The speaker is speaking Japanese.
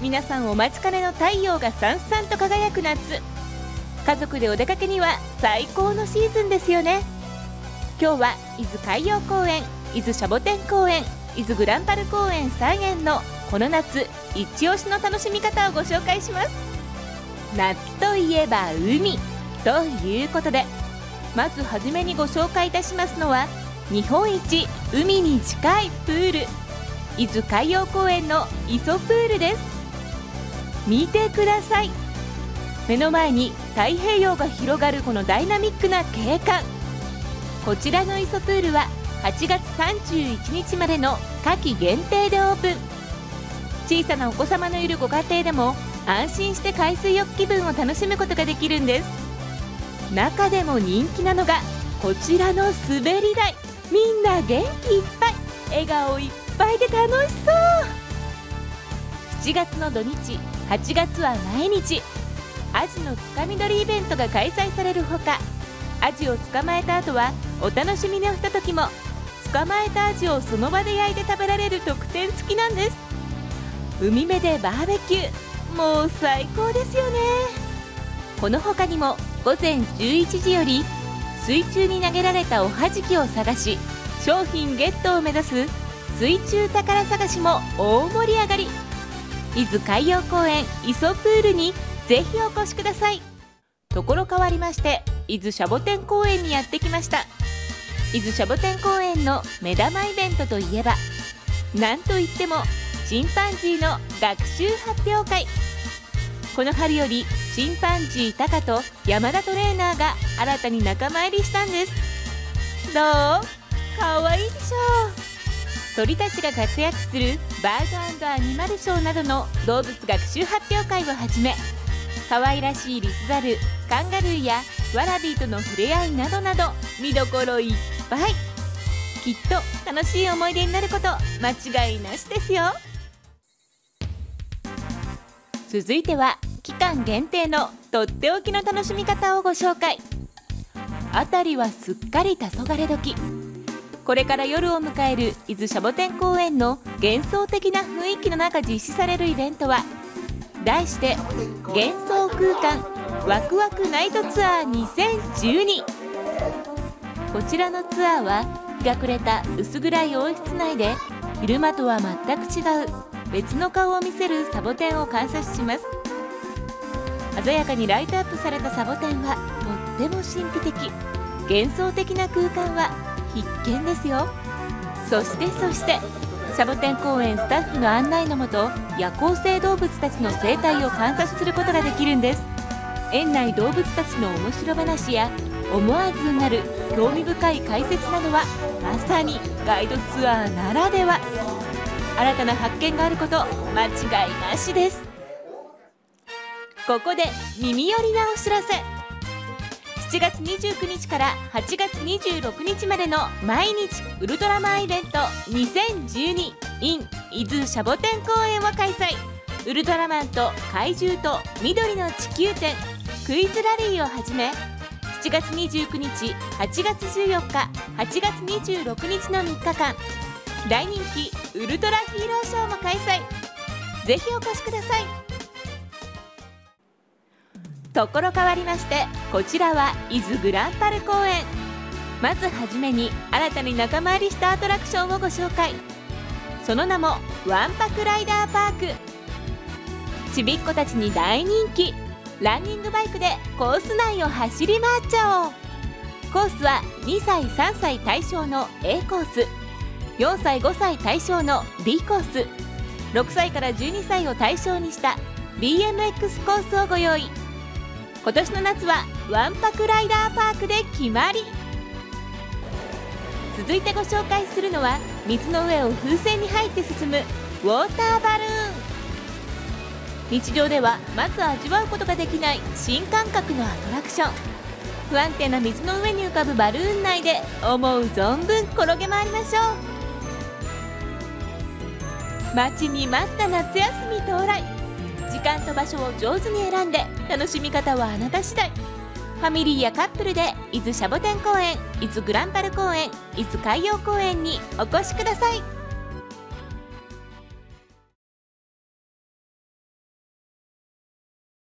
皆さんお待ちかねの太陽がさんさんと輝く夏。家族でお出かけには最高のシーズンですよね。今日は伊豆海洋公園伊豆シャボテン公園伊豆グランパル公園3園のこの夏一押しの楽しみ方をご紹介します。夏といえば海。ということでまずはじめにご紹介いたしますのは日本一海に近いプール。伊豆海洋公園の磯プールです。見てください。目の前に太平洋が広がるこのダイナミックな景観。こちらの磯プールは8月31日までの夏季限定でオープン。小さなお子様のいるご家庭でも安心して海水浴気分を楽しむことができるんです。中でも人気なのがこちらの滑り台。みんな元気いっぱい。笑顔いっぱいで楽しそう。7月の土日8月は毎日。アジのつかみ取りイベントが開催されるほかアジを捕まえた後はお楽しみのひとときも捕まえたアジをその場で焼いて食べられる特典付きなんです。海辺でバーベキューもう最高ですよね。この他にも午前11時より水中に投げられたおはじきを探し商品ゲットを目指す水中宝探しも大盛り上がり。伊豆海洋公園磯プールにぜひお越しください。ところ変わりまして伊豆シャボテン公園にやってきました。伊豆シャボテン公園の目玉イベントといえばなんといってもチンパンジーの学習発表会。この春よりチンパンジータカと山田トレーナーが新たに仲間入りしたんです。どう？かわいいでしょう。鳥たちが活躍するバードアニマルショーなどの動物学習発表会をはじめ可愛らしいリスザルカンガルーやワラビーとの触れ合いなどなど見どころいっぱい。きっと楽しい思い出になること間違いなしですよ。続いては期間限定のとっておきの楽しみ方をご紹介。辺りはすっかり黄昏時。これから夜を迎える伊豆シャボテン公園の幻想的な雰囲気の中実施されるイベントは題して幻想空間ワクワクナイトツアー2012こちらのツアーは日が暮れた薄暗い温室内で昼間とは全く違う別の顔を見せるサボテンを観察します。鮮やかにライトアップされたサボテンはとっても神秘的。幻想的な空間は必見ですよ。そしてそしてサボテン公園スタッフの案内のもと夜行性動物たちの生態を観察することができるんです。園内動物たちの面白話や思わずなる興味深い解説などはまさにガイドツアーならでは。新たな発見があること間違いなしです。ここで耳寄りなお知らせ。7月29日から8月26日までの毎日ウルトラマンイベント 2012in 伊豆シャボテン公演を開催。ウルトラマンと怪獣と緑の地球展クイズラリーをはじめ7月29日8月14日8月26日の3日間大人気ウルトラヒーローショーも開催。ぜひお越しください。ところ変わりましてこちらは伊豆グランパル公園。まずはじめに新たに仲間入りしたアトラクションをご紹介。その名もわんぱくライダーパーク。ちびっ子たちに大人気。ランニングバイクでコース内を走り回っちゃおう。コースは2歳3歳対象の A コース。4歳5歳対象の B コース。6歳から12歳を対象にした BMX コースをご用意。今年の夏はわんぱくライダーパークで決まり。続いてご紹介するのは水の上を風船に入って進むウォーターバルーン。日常ではまず味わうことができない新感覚のアトラクション。不安定な水の上に浮かぶバルーン内で思う存分転げ回りましょう。待ちに待った夏休み到来。間と場所を上手に選んで楽しみ方はあなた次第。ファミリーやカップルで伊豆シャボテン公園伊豆グランパル公園伊豆海洋公園にお越しください。